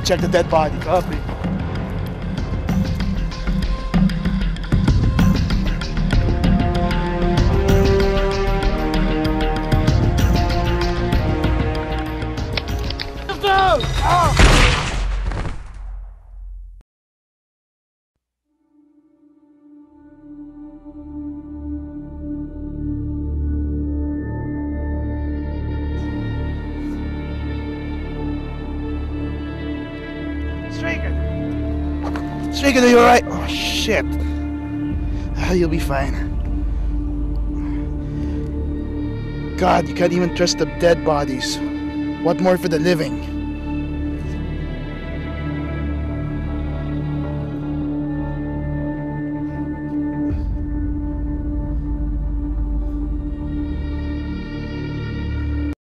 check the dead body. Copy. Striker! Striker, are you alright? Oh, shit. Ah, you'll be fine. God, you can't even trust the dead bodies. What more for the living?